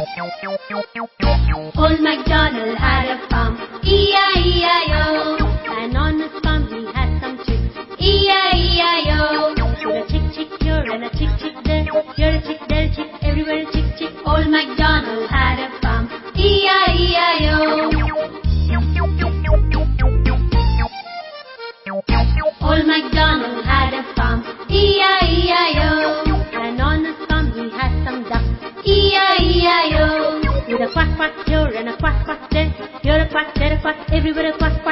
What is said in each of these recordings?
Old MacDonald had a farm, E-I-E-I-O. And on his farm he had some chicks, E-I-E-I-O. Here and there. You're a chick, there a chick, everywhere a chick, chick. Old MacDonald had a farm, E-I-E-I-O. Old quack quack here and a quack quack there. Here a quack, there a quack, everywhere a quack quack.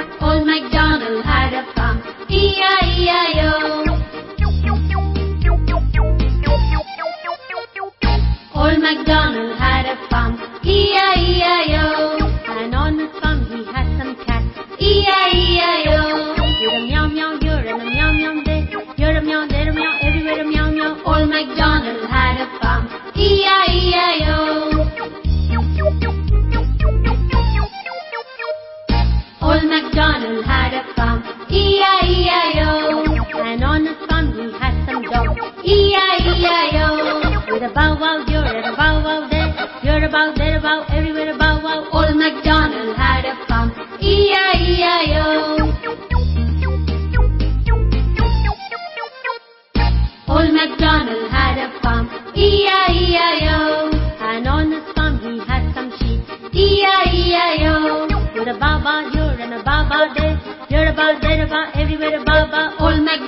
A bow wow here and a bow wow there. Here a bow, there a bow, everywhere a bow wow. Old MacDonald had a farm, E-I-E-I-O. Old MacDonald had a farm, E-I-E-I-O. And on his farm he had some sheep, E-I-E-I-O. With a ba-ba here and a ba-ba there. Here a ba, there a ba, everywhere a ba-ba. Old MacDonald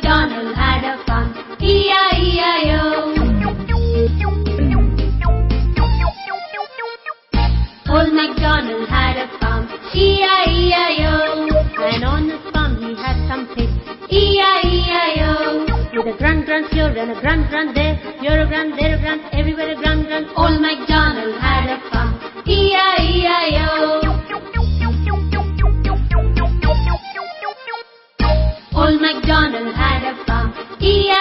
a grand, grand here and a grand, grand there. You're a grand, there a grand, everywhere a grand, grand. Old MacDonald had a farm. E-I-E-I-O. Old MacDonald had a farm. E-I-E-I-O.